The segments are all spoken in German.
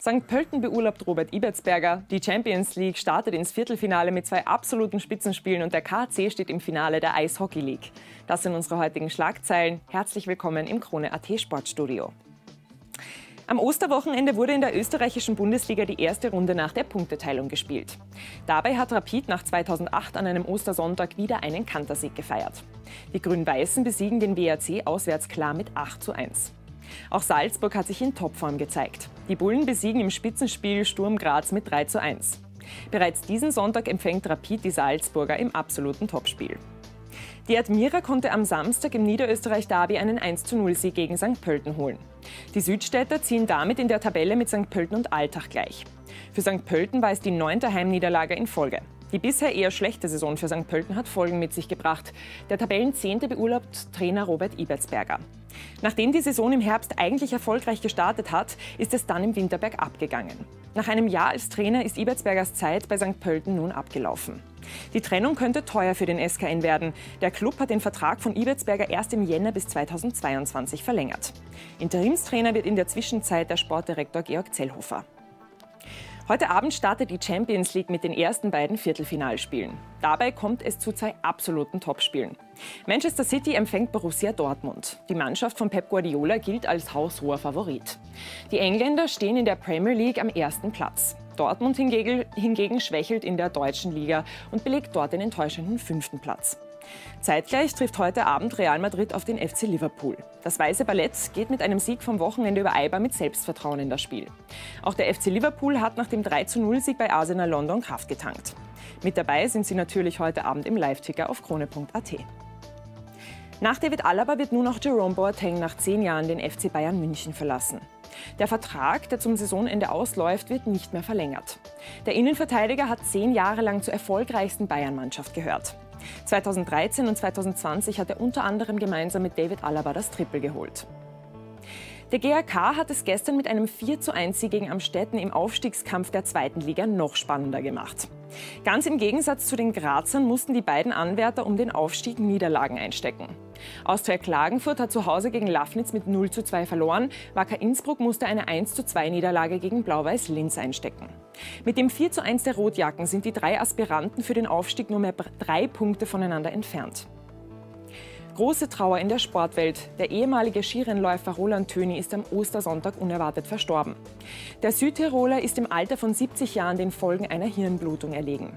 St. Pölten beurlaubt Robert Ibertsberger. Die Champions League startet ins Viertelfinale mit zwei absoluten Spitzenspielen und der KC steht im Finale der Eishockey League. Das sind unsere heutigen Schlagzeilen. Herzlich willkommen im Krone AT Sportstudio. Am Osterwochenende wurde in der österreichischen Bundesliga die erste Runde nach der Punkteteilung gespielt. Dabei hat Rapid nach 2008 an einem Ostersonntag wieder einen Kantersieg gefeiert. Die Grün-Weißen besiegen den WRC auswärts klar mit 8 zu 1. Auch Salzburg hat sich in Topform gezeigt. Die Bullen besiegen im Spitzenspiel Sturm Graz mit 3 zu 1. Bereits diesen Sonntag empfängt Rapid die Salzburger im absoluten Topspiel. Die Admira konnte am Samstag im Niederösterreich-Derby einen 1-0-Sieg gegen St. Pölten holen. Die Südstädter ziehen damit in der Tabelle mit St. Pölten und Altach gleich. Für St. Pölten war es die neunte Heimniederlage in Folge. Die bisher eher schlechte Saison für St. Pölten hat Folgen mit sich gebracht. Der Tabellenzehnte beurlaubt Trainer Robert Ibertsberger. Nachdem die Saison im Herbst eigentlich erfolgreich gestartet hat, ist es dann im Winterberg abgegangen. Nach einem Jahr als Trainer ist Ibertsbergers Zeit bei St. Pölten nun abgelaufen. Die Trennung könnte teuer für den SKN werden. Der Club hat den Vertrag von Ibertsberger erst im Jänner bis 2022 verlängert. Interimstrainer wird in der Zwischenzeit der Sportdirektor Georg Zellhofer. Heute Abend startet die Champions League mit den ersten beiden Viertelfinalspielen. Dabei kommt es zu zwei absoluten Topspielen. Manchester City empfängt Borussia Dortmund. Die Mannschaft von Pep Guardiola gilt als haushoher Favorit. Die Engländer stehen in der Premier League am ersten Platz. Dortmund hingegen, hingegen schwächelt in der deutschen Liga und belegt dort den enttäuschenden fünften Platz. Zeitgleich trifft heute Abend Real Madrid auf den FC Liverpool. Das Weiße Ballett geht mit einem Sieg vom Wochenende über Eibar mit Selbstvertrauen in das Spiel. Auch der FC Liverpool hat nach dem 3-0-Sieg bei Arsenal London Kraft getankt. Mit dabei sind sie natürlich heute Abend im Live-Ticker auf krone.at. Nach David Alaba wird nun auch Jerome Boateng nach zehn Jahren den FC Bayern München verlassen. Der Vertrag, der zum Saisonende ausläuft, wird nicht mehr verlängert. Der Innenverteidiger hat zehn Jahre lang zur erfolgreichsten Bayern-Mannschaft gehört. 2013 und 2020 hat er unter anderem gemeinsam mit David Alaba das Triple geholt. Der GRK hat es gestern mit einem 4 zu 1 Sieg gegen Amstetten im Aufstiegskampf der zweiten Liga noch spannender gemacht. Ganz im Gegensatz zu den Grazern mussten die beiden Anwärter um den Aufstieg Niederlagen einstecken. Austria Klagenfurt hat zu Hause gegen Lafnitz mit 0 zu 2 verloren. Wacker Innsbruck musste eine 1 zu 2 Niederlage gegen Blau-Weiß Linz einstecken. Mit dem 4 zu 1 der Rotjacken sind die drei Aspiranten für den Aufstieg nur mehr drei Punkte voneinander entfernt. Große Trauer in der Sportwelt. Der ehemalige Skirennläufer Roland Töni ist am Ostersonntag unerwartet verstorben. Der Südtiroler ist im Alter von 70 Jahren den Folgen einer Hirnblutung erlegen.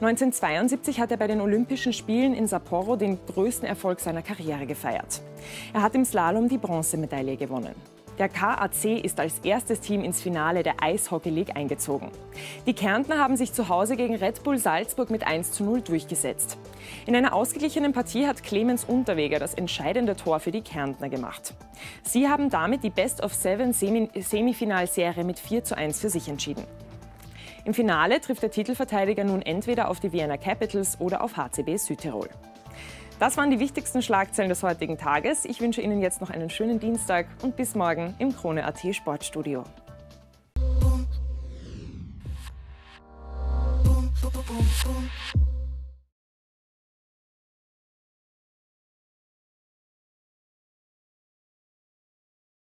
1972 hat er bei den Olympischen Spielen in Sapporo den größten Erfolg seiner Karriere gefeiert. Er hat im Slalom die Bronzemedaille gewonnen. Der KAC ist als erstes Team ins Finale der Eishockey League eingezogen. Die Kärntner haben sich zu Hause gegen Red Bull Salzburg mit 1 zu 0 durchgesetzt. In einer ausgeglichenen Partie hat Clemens Unterweger das entscheidende Tor für die Kärntner gemacht. Sie haben damit die Best of Seven Semifinalserie mit 4 zu 1 für sich entschieden. Im Finale trifft der Titelverteidiger nun entweder auf die Vienna Capitals oder auf HCB Südtirol. Das waren die wichtigsten Schlagzeilen des heutigen Tages. Ich wünsche Ihnen jetzt noch einen schönen Dienstag und bis morgen im Krone AT Sportstudio. Boom, boom, boom.